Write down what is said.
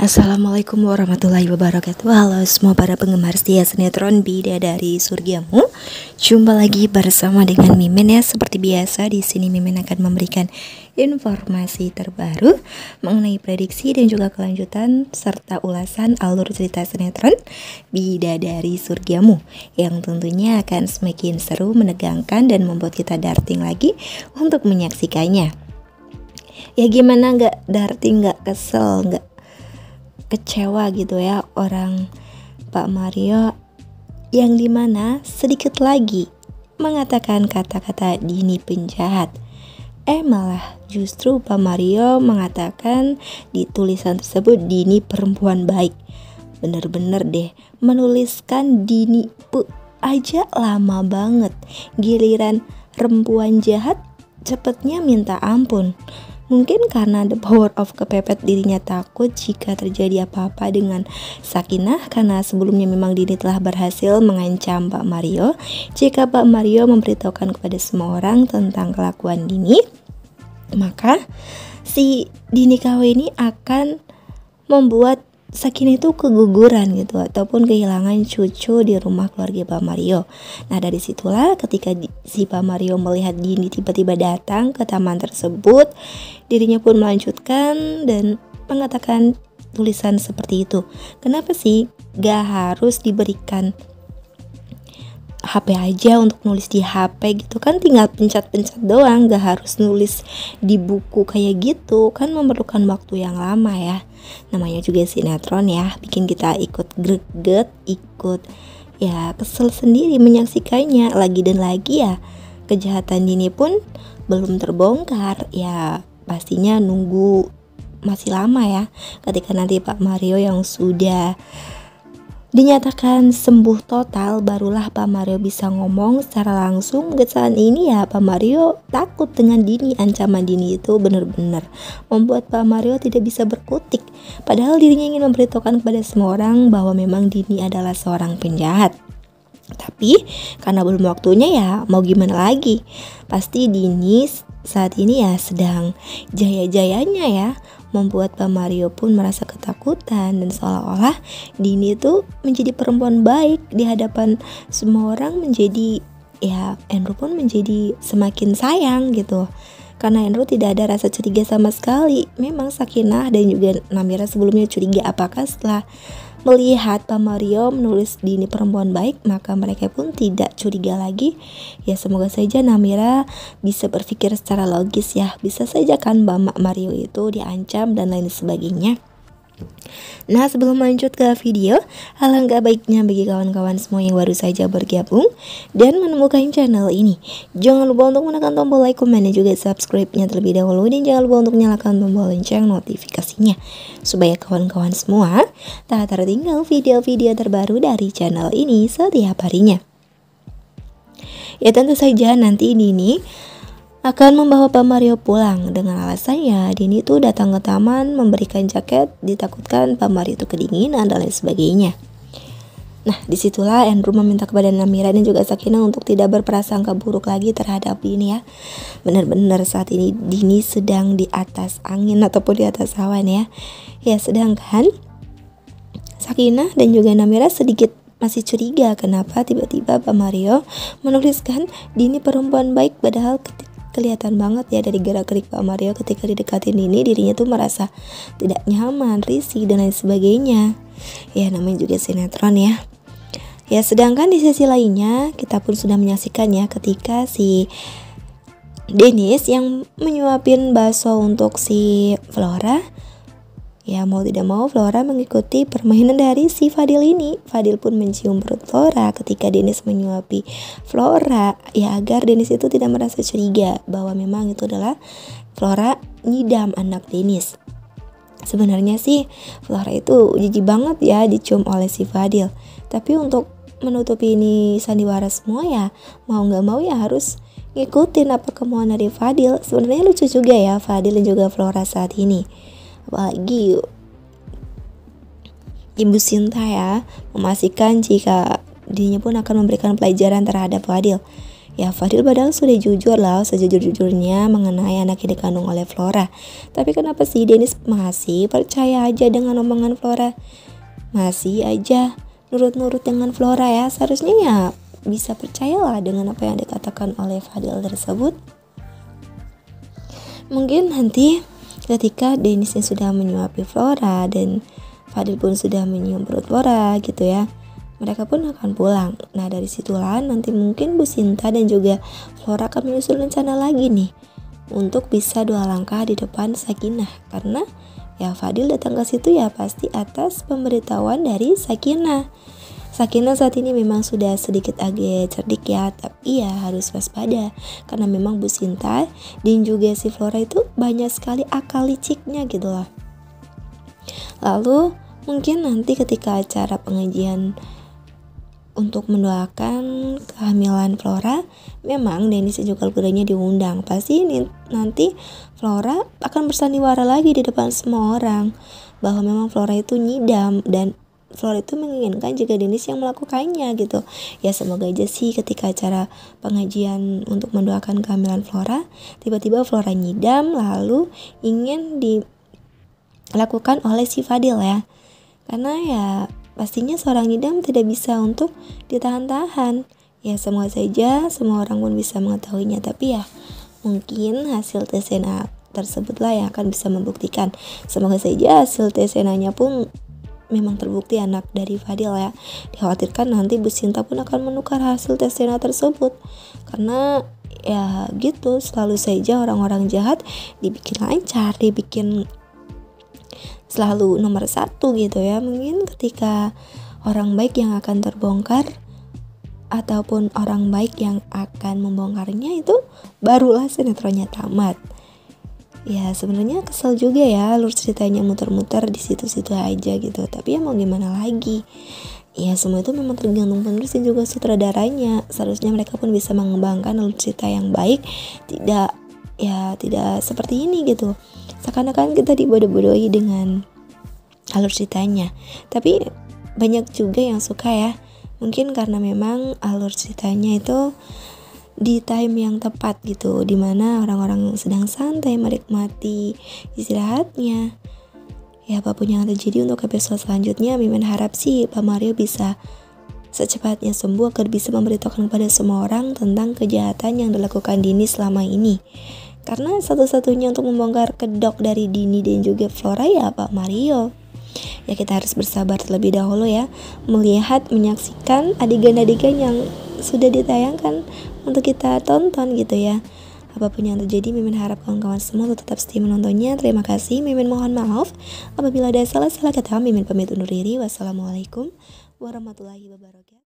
Assalamualaikum warahmatullahi wabarakatuh. Halo semua para penggemar setia sinetron Bidadari Surgamu. Jumpa lagi bersama dengan Mimin ya. Seperti biasa di sini Mimin akan memberikan informasi terbaru Mengenai prediksi dan juga kelanjutan Serta ulasan alur cerita sinetron Bidadari Surgamu Yang tentunya akan semakin seru, menegangkan Dan membuat kita darting lagi untuk menyaksikannya. Ya gimana? Nggak darting, nggak kesel, nggak kecewa gitu ya orang Pak Mario yang di mana sedikit lagi mengatakan kata-kata Dini penjahat. Eh malah justru Pak Mario mengatakan di tulisan tersebut Dini perempuan baik. Bener-bener deh menuliskan Dini pu aja lama banget. Giliran perempuan jahat cepetnya minta ampun. Mungkin karena the power of kepepet dirinya takut jika terjadi apa-apa dengan Sakinah karena sebelumnya memang Dini telah berhasil mengancam Pak Mario. Jika Pak Mario memberitahukan kepada semua orang tentang kelakuan Dini, maka si Dini KW ini akan membuat Sakin itu keguguran gitu ataupun kehilangan cucu di rumah keluarga Pak Mario. Nah dari situlah ketika si Pak Mario melihat Dini tiba-tiba datang ke taman tersebut, dirinya pun melanjutkan dan mengatakan tulisan seperti itu. Kenapa sih gak harus diberikan HP aja untuk nulis di HP gitu. Kan tinggal pencet-pencet doang gak harus nulis di buku kayak gitu. Kan memerlukan waktu yang lama ya. Namanya juga sinetron ya bikin kita ikut greget ikut ya kesel sendiri menyaksikannya. Lagi dan lagi ya kejahatan ini pun belum terbongkar. Ya pastinya nunggu masih lama ya ketika nanti Pak Mario yang sudah Dinyatakan sembuh total barulah Pak Mario bisa ngomong secara langsung. Saat ini ya Pak Mario takut dengan Dini ancaman Dini itu benar-benar membuat Pak Mario tidak bisa berkutik. Padahal dirinya ingin memberitahukan kepada semua orang bahwa memang Dini adalah seorang penjahat. Tapi karena belum waktunya ya mau gimana lagi? Pasti Dini saat ini ya sedang jaya-jayanya ya membuat Pak Mario pun merasa ketakutan dan seolah-olah Dini itu menjadi perempuan baik di hadapan semua orang menjadi ya Andrew pun menjadi semakin sayang gitu. Karena Andrew tidak ada rasa curiga sama sekali. Memang Sakinah dan juga Namira sebelumnya curiga apakah setelah Melihat Pak Mario menulis Dini perempuan baik, maka mereka pun tidak curiga lagi. Ya semoga saja Namira bisa berpikir secara logis ya. Bisa saja kan Mbak Mario itu diancam dan lain sebagainya. Nah sebelum lanjut ke video Alangkah baiknya bagi kawan-kawan semua yang baru saja bergabung Dan menemukan channel ini. Jangan lupa untuk menekan tombol like, komen, dan juga subscribe-nya terlebih dahulu. Dan jangan lupa untuk nyalakan tombol lonceng notifikasinya Supaya kawan-kawan semua tak tertinggal video-video terbaru dari channel ini setiap harinya. Ya tentu saja nanti ini nih akan membawa Pak Mario pulang dengan alasannya Dini itu datang ke taman memberikan jaket ditakutkan Pak Mario itu kedinginan dan lain sebagainya. Nah, di situlah Andrew meminta kepada Namira dan juga Sakina untuk tidak berprasangka buruk lagi terhadap Dini ya. Benar-benar saat ini Dini sedang di atas angin ataupun di atas awan ya. Ya, sedangkan Sakina dan juga Namira sedikit masih curiga kenapa tiba-tiba Pak Mario menuliskan Dini perempuan baik padahal ketika kelihatan banget ya dari gerak-gerik Pak Mario ketika didekatin ini dirinya tuh merasa tidak nyaman, risih dan lain sebagainya. Ya namanya juga sinetron ya. Ya sedangkan di sisi lainnya kita pun sudah menyaksikan ya ketika si Dennis yang menyuapin bakso untuk si Flora Ya mau tidak mau Flora mengikuti permainan dari si Fadil ini. Fadil pun mencium perut Flora ketika Dennis menyuapi Flora ya agar Dennis itu tidak merasa curiga bahwa memang itu adalah Flora nyidam anak Dennis. Sebenarnya sih Flora itu jijik banget ya dicium oleh si Fadil. Tapi untuk menutupi ini sandiwara semua ya mau nggak mau ya harus ngikutin apa kemauan dari Fadil. Sebenarnya lucu juga ya Fadil dan juga Flora saat ini apalagi Ibu Sinta ya memastikan jika dirinya pun akan memberikan pelajaran terhadap Fadil Ya Fadil padahal sudah jujur lah sejujur-jujurnya mengenai anak yang dikandung oleh Flora. Tapi kenapa sih Dennis masih percaya aja dengan omongan Flora? Masih aja nurut-nurut dengan Flora ya. Seharusnya ya bisa percayalah dengan apa yang dikatakan oleh Fadil tersebut. Mungkin nanti ketika Dennisnya sudah menyuapi Flora dan Fadil pun sudah menyium perut Flora gitu ya mereka pun akan pulang. Nah dari situlah nanti mungkin Bu Sinta dan juga Flora akan menyusul rencana lagi nih untuk bisa dua langkah di depan Sakinah karena ya Fadil datang ke situ ya pasti atas pemberitahuan dari Sakinah. Sakinah saat ini memang sudah sedikit agak cerdik ya, tapi ya harus waspada. Karena memang Bu Sinta dan juga si Flora itu banyak sekali akal liciknya gitu loh. Lalu mungkin nanti ketika acara pengajian untuk mendoakan kehamilan Flora memang Dennis dan juga keluarganya diundang. Pasti ini nanti Flora akan bersandiwara lagi di depan semua orang. Bahwa memang Flora itu nyidam dan Flora itu menginginkan jika Dennis yang melakukannya gitu ya semoga aja sih ketika acara pengajian untuk mendoakan kehamilan Flora tiba-tiba Flora nyidam lalu ingin dilakukan oleh si Fadil ya karena ya Pastinya seorang idam tidak bisa untuk ditahan-tahan. Ya semoga saja semua orang pun bisa mengetahuinya. Tapi ya mungkin hasil tes DNA tersebutlah yang akan bisa membuktikan. Semoga saja hasil tes DNA-nya pun memang terbukti anak dari Fadil ya. Dikhawatirkan nanti Bu Sinta pun akan menukar hasil tes DNA tersebut. Karena ya gitu selalu saja orang-orang jahat dibikin lancar, dibikin selalu nomor satu gitu ya mungkin ketika orang baik yang akan terbongkar ataupun orang baik yang akan membongkarnya itu barulah sinetronnya tamat ya sebenarnya kesel juga ya alur ceritanya muter-muter di situ-situ aja gitu. Tapi ya mau gimana lagi? Ya semua itu memang tergantung penulis dan juga sutradaranya. Seharusnya mereka pun bisa mengembangkan alur cerita yang baik tidak ya tidak seperti ini gitu. Seakan-akan kita dibodoh-bodohi dengan alur ceritanya. Tapi banyak juga yang suka ya. Mungkin karena memang alur ceritanya itu di time yang tepat gitu di mana orang-orang sedang santai menikmati istirahatnya ya apa pun yang terjadi untuk episode selanjutnya Mimin harap sih Pak Mario bisa secepatnya sembuh agar bisa memberitahukan kepada semua orang tentang kejahatan yang dilakukan Dini selama ini karena satu-satunya untuk membongkar kedok dari Dini dan juga Flora ya Pak Mario. Ya kita harus bersabar terlebih dahulu ya melihat menyaksikan adegan-adegan yang sudah ditayangkan untuk kita tonton gitu ya. Apa pun yang terjadi, Mimin harap kawan-kawan semua tetap setia menontonnya. Terima kasih, Mimin mohon maaf apabila ada salah-salah kata. Mimin pamit undur diri. Wassalamualaikum warahmatullahi wabarakatuh.